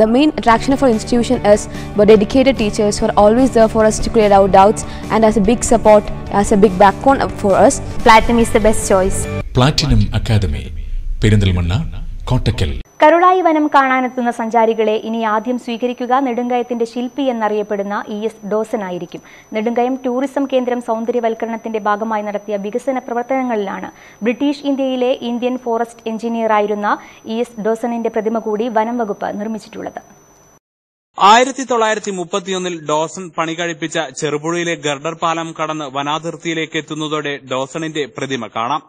The main attraction of our institution is the dedicated teachers who are always there for us to clear our doubts and as a big support, as a big backbone for us. Platinum is the best choice. Platinum Academy, Perindalmanna, Kottakal. Karulai വനം കാണാനെത്തുന്ന സഞ്ചാരികളെ ഇനി ആദ്യം സ്വീകരിക്കുക നെടുങ്കയത്തിന്റെ ശില്പി എന്നറിയപ്പെടുന്ന E S Dawson ആയിരിക്കും Nedumkayam tourism കേന്ദ്രം സൗന്ദര്യവൽക്കരണത്തിന്റെ ഭാഗമായി നടത്തിയ വികസന പ്രവർത്തനങ്ങളിലാണ്. ബ്രിട്ടീഷ് ഇന്ത്യയിലെ ഇന്ത്യൻ ഫോറസ്റ്റ് എഞ്ചിനീയറായിരുന്ന ഇ എസ് ഡോസണിന്റെ പ്രതിമ കൂടി വനം വകുപ്പ് നിർമ്മിച്ചിട്ടുള്ളത്. ആയിരത്തി തൊള്ളായിരത്തി മുപ്പത്തിയൊന്നിൽ ഡോസൺ പണി കഴിപ്പിച്ച ചെറുപുഴയിലെ ഗർഡർ പാലം കടന്ന് വനാതിർത്തിയിലേക്ക് എത്തുന്നതോടെ ഡോസണിന്റെ പ്രതിമ കാണാം.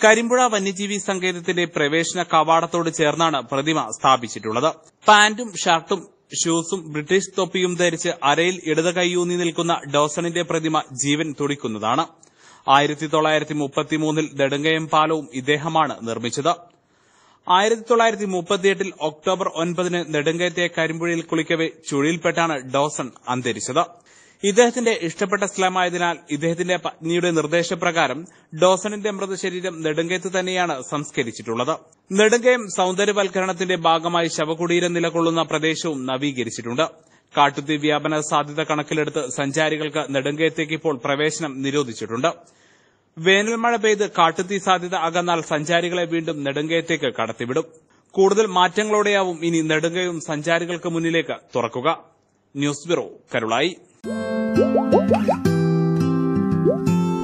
കരിമ്പുഴ വന്യജീവി സങ്കേതത്തിന്റെ പ്രവേശന കവാടത്തോട് ചേർന്നാണ് പ്രതിമ സ്ഥാപിച്ചിട്ടുള്ളത്. പാന്റും ഷർട്ടും ഷൂസും ബ്രിട്ടീഷ് തൊപ്പിയും ധരിച്ച് അരയിൽ ഇടത് കൈയൂന്നി നിൽക്കുന്ന ഡോസണിന്റെ പ്രതിമ ജീവൻ തുടിക്കുന്നതാണ്. ആയിരത്തി തൊള്ളായിരത്തി മുപ്പത്തിമൂന്നിൽ നെടുങ്കയം പാലവും ഇദ്ദേഹമാണ് നിർമ്മിച്ചത്. ആയിരത്തി തൊള്ളായിരത്തി മുപ്പത്തിയെട്ടിൽ ഒക്ടോബർ ഒൻപതിന് നെടുങ്കയത്തെ കരിമ്പുഴയിൽ കുളിക്കവെ ചുഴിയിൽപ്പെട്ടാണ് ഡോസൺ അന്തരിച്ചത്. ഇദ്ദേഹത്തിന്റെ ഇഷ്ടപ്പെട്ട സ്ഥലമായതിനാൽ ഇദ്ദേഹത്തിന്റെ പത്നിയുടെ നിർദ്ദേശപ്രകാരം ഡോസണിന്റെ മൃതശരീരം നെടുങ്കയത്ത് തന്നെയാണ് സംസ്കരിച്ചിട്ടുള്ളത്. നെടുങ്കയം സൌന്ദര്യവൽക്കരണത്തിന്റെ ഭാഗമായി ശവകുടീരം നിലകൊള്ളുന്ന പ്രദേശവും നവീകരിച്ചിട്ടുണ്ട്. കാട്ടുതീ വ്യാപന സാധ്യത കണക്കിലെടുത്ത് സഞ്ചാരികൾക്ക് നെടുങ്കയത്തേക്ക് ഇപ്പോൾ പ്രവേശനം നിരോധിച്ചിട്ടുണ്ട്. വേനൽമഴ പെയ്ത് കാട്ടുതീ സാധ്യത അകന്നാൽ സഞ്ചാരികളെ വീണ്ടും നെടുങ്കയത്തേക്ക് കടത്തിവിടും. കൂടുതൽ മാറ്റങ്ങളോടെയാവും ഇനി നെടുങ്കയും സഞ്ചാരികൾക്ക് മുന്നിലേക്ക് തുറക്കുക. News bureau Karulai.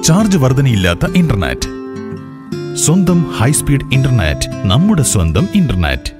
ചാർജ് വർധനയില്ലാത്ത ഇന്റർനെറ്റ് സ്വന്തം ഹൈസ്പീഡ് ഇന്റർനെറ്റ് നമ്മുടെ സ്വന്തം ഇന്റർനെറ്റ്